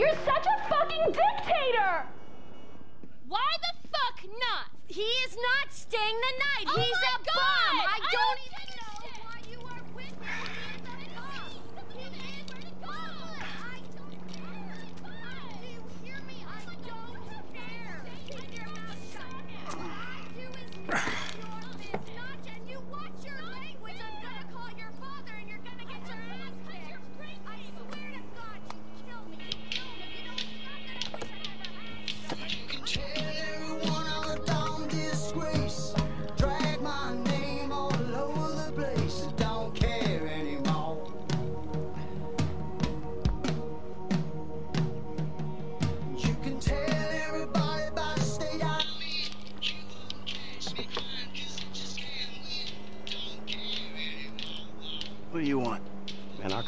You're such a fucking dictator! Why the fuck not? He is not staying the night. Oh He's a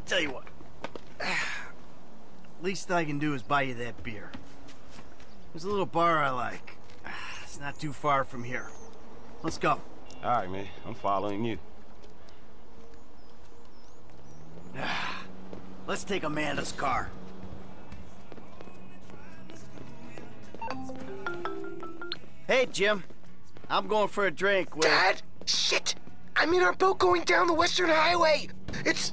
I tell you what. Least I can do is buy you that beer. There's a little bar I like. It's not too far from here. Let's go. All right, man. I'm following you. Let's take Amanda's car. Hey, Jim. I'm going for a drink with... Dad! Shit! I'm in our boat going down the Western Highway! It's...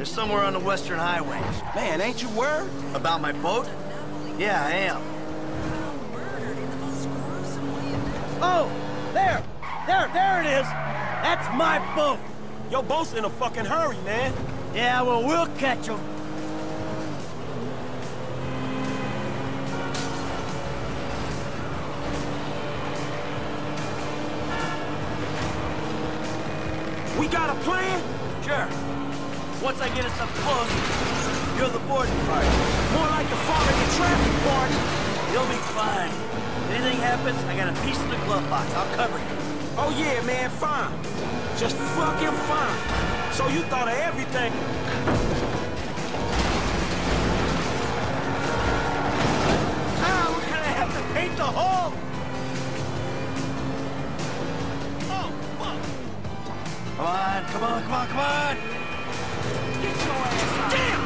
They're somewhere on the Western Highway. Man, ain't you worried? About my boat? Yeah, I am. Oh! There! There, there it is! That's my boat! Your boat's in a fucking hurry, man. Yeah, well, we'll catch them. We got a plan? Sure. Once I get us up close, You're the boarding party. More like the following traffic party. You'll be fine. If anything happens, I got a piece of the glove box. I'll cover you. Oh yeah, man, fine. Just fucking fine. So you thought of everything. Ah, we're gonna have to paint the hole! Oh! Come on, come on, come on, come on! Damn!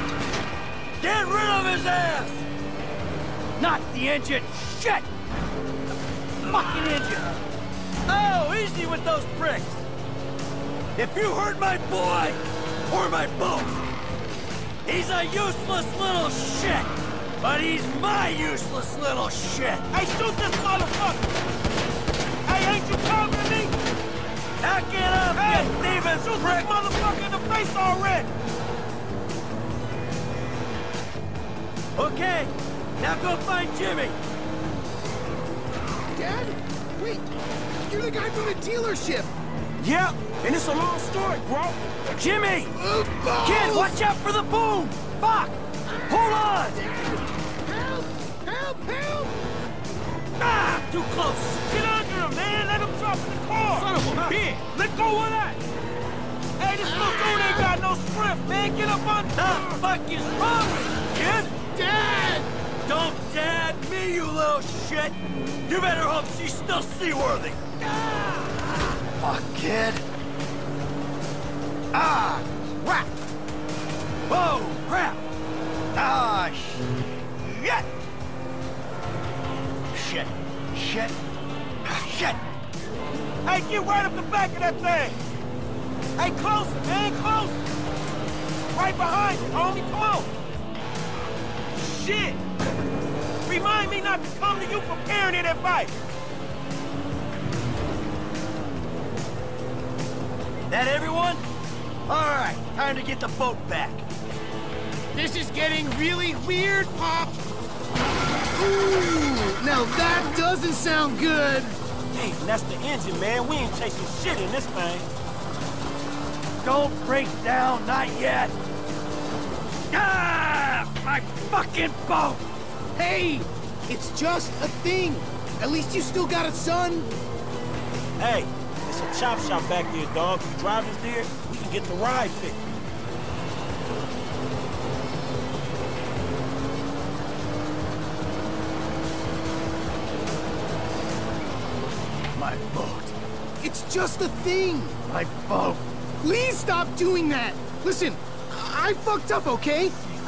Get rid of his ass! Not the engine! Shit! The fucking engine! Oh, easy with those pricks! If you hurt my boy, or my boat, he's a useless little shit! But he's my useless little shit! Hey, shoot this motherfucker! Hey, ain't you covering me? Back it up, Hey, you thieving shoot prick! this motherfucker in the face already! Okay, now go find Jimmy! Dad? Wait, you're the guy from the dealership. Yep, and it's a long story, bro. Jimmy! Uh, Kid, watch out for the boom! Fuck! Hold on! Help! Help! Help! Ah, too close! Get under him, man. Let him drop in the car. Son of a bitch. Let go of that. Hey, this little dude ain't got no strength, man. Get up on top. fuck is wrong with you, kid? Dad! Don't dad me, you little shit! You better hope she's still seaworthy! Fuck, kid. Ah, crap! Whoa, crap! Ah, shit! Shit, shit, shit! Hey, get right up the back of that thing. Hey, closer, man, closer. Right behind you, homie. Come on. Shit. Remind me not to come to you for parenting advice. That everyone? All right, time to get the boat back. This is getting really weird, Pop. Ooh, now that doesn't sound good. Hey, that's the engine, man. We ain't chasing shit in this thing. Don't break down, not yet. Ah, my fucking boat! Hey, it's just a thing. At least you still got a son. Hey, it's a chop shop back there, dog. If you drive us there, we can get the ride fixed. My boat. It's just a thing. My boat. Please stop doing that. Listen, I fucked up, okay?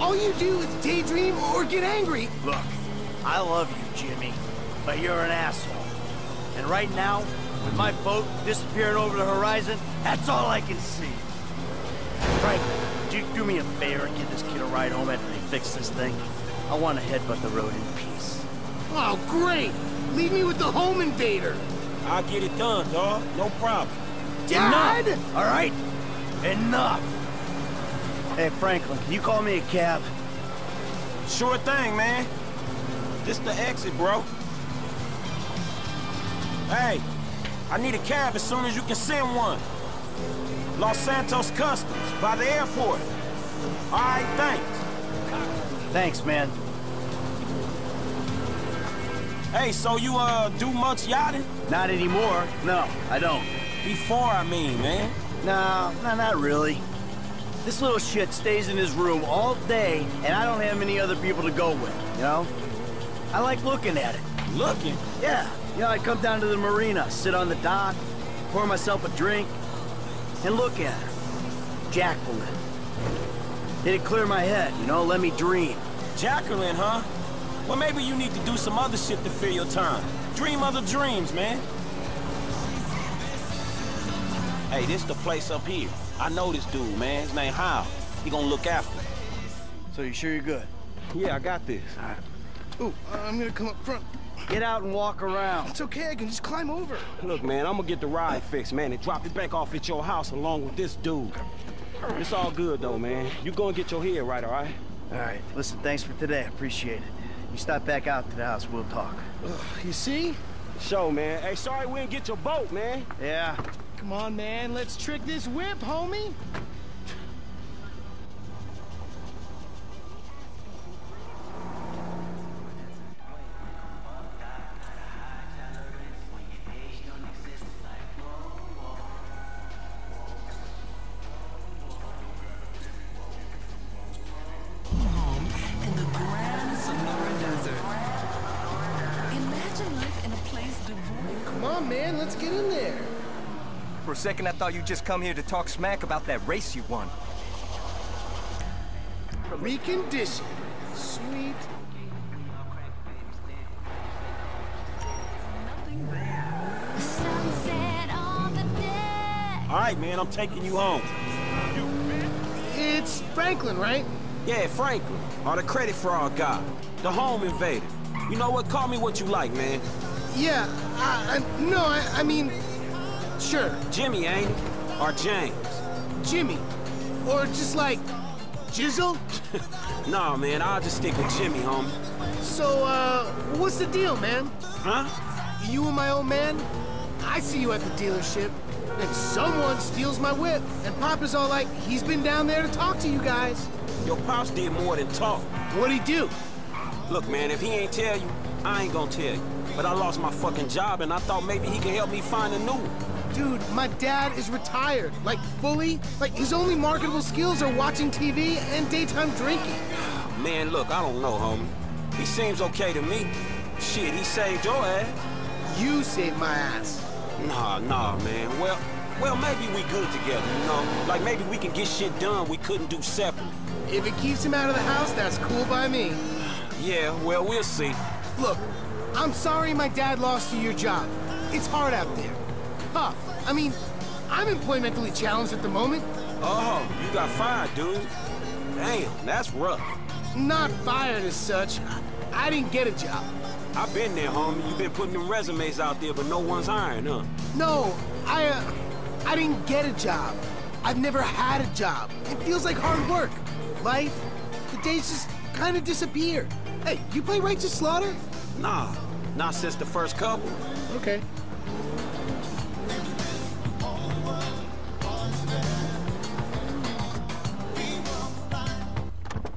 all you do is daydream or get angry. Look, I love you, Jimmy, but you're an asshole. And right now, with my boat disappearing over the horizon, that's all I can see. Frank, would you do me a favor and give this kid a ride home after they fix this thing? I want to headbutt the road in peace. Oh, great! Leave me with the home invader. I'll get it done, dog. No problem. Dad! Enough, all right? Enough! Hey, Franklin, can you call me a cab? Sure thing, man. This the exit, bro. Hey, I need a cab as soon as you can send one. Los Santos Customs, by the airport. All right, thanks. Thanks, man. Hey, so you, uh, do much yachting? Not anymore. No, I don't. Before, I mean, man. No, no, not really. This little shit stays in his room all day, and I don't have any other people to go with, you know? I like looking at it. Looking. Yeah, you know, I come down to the marina, sit on the dock, pour myself a drink, and look at her. Jacqueline. It'd clear my head, you know, let me dream. Jacqueline, huh? Well, maybe you need to do some other shit to fill your time. Dream other dreams, man. Hey, this the place up here. I know this dude, man. His name Hal. He gonna look after me. So you sure you're good? Yeah, I got this. Ooh, uh, I'm gonna come up front. Get out and walk around. It's okay, I can just climb over. Look, man, I'm gonna get the ride fixed, man, and drop it back off at your house along with this dude. It's all good, though, man. You go and get your head right, all right? All right, listen, thanks for today. I appreciate it. You stop back out to the house, we'll talk. You see? Show, man. Hey, sorry we didn't get your boat, man. Yeah, Come on, man, let's trick this whip, homie. Come on, man, let's get in there. For a second, I thought you'd just come here to talk smack about that race you won. Recondition. Sweet. Sunset on the. All right, man, I'm taking you home. It's Franklin, right? Yeah, Franklin, or the credit fraud guy, the home invader. You know what? Call me what you like, man. Yeah, I, I, no, I, I mean, sure, Jimmy, ain't it? Or James? Jimmy. Or just like, Jizzle? Nah, man, I'll just stick with Jimmy, homie. So, uh, what's the deal, man? Huh? You and my old man? I see you at the dealership. and someone steals my whip, and Papa's all like, he's been down there to talk to you guys. Your pops did more than talk. What'd he do? Look, man, if he ain't tell you, I ain't gonna tell you. But I lost my fucking job, and I thought maybe he could help me find a new one. Dude, my dad is retired. Like, fully. Like, his only marketable skills are watching TV and daytime drinking. Man, look, I don't know, homie. He seems okay to me. Shit, he saved your ass. You saved my ass. Nah, nah, man. Well, well, maybe we good together, you know? Like, maybe we can get shit done we couldn't do separate. If it keeps him out of the house, that's cool by me. Yeah, well, we'll see. Look, I'm sorry my dad lost you your job. It's hard out there. Huh, I mean, I'm employmentally challenged at the moment. Oh, you got fired, dude. Damn, that's rough. Not fired as such. I, didn't get a job. I've been there, homie. You've been putting them resumes out there, but no one's hiring, huh? No, I, uh, I didn't get a job. I've never had a job. It feels like hard work. Life, the days just kind of disappear. Hey, you play Righteous Slaughter? Nah, not since the first couple. Okay.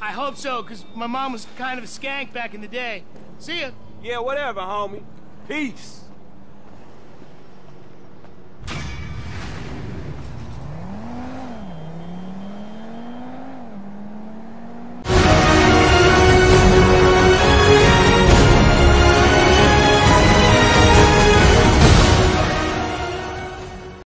I, hope so, because my mom was kind of a skank back in the day. See ya. Yeah, whatever, homie. Peace.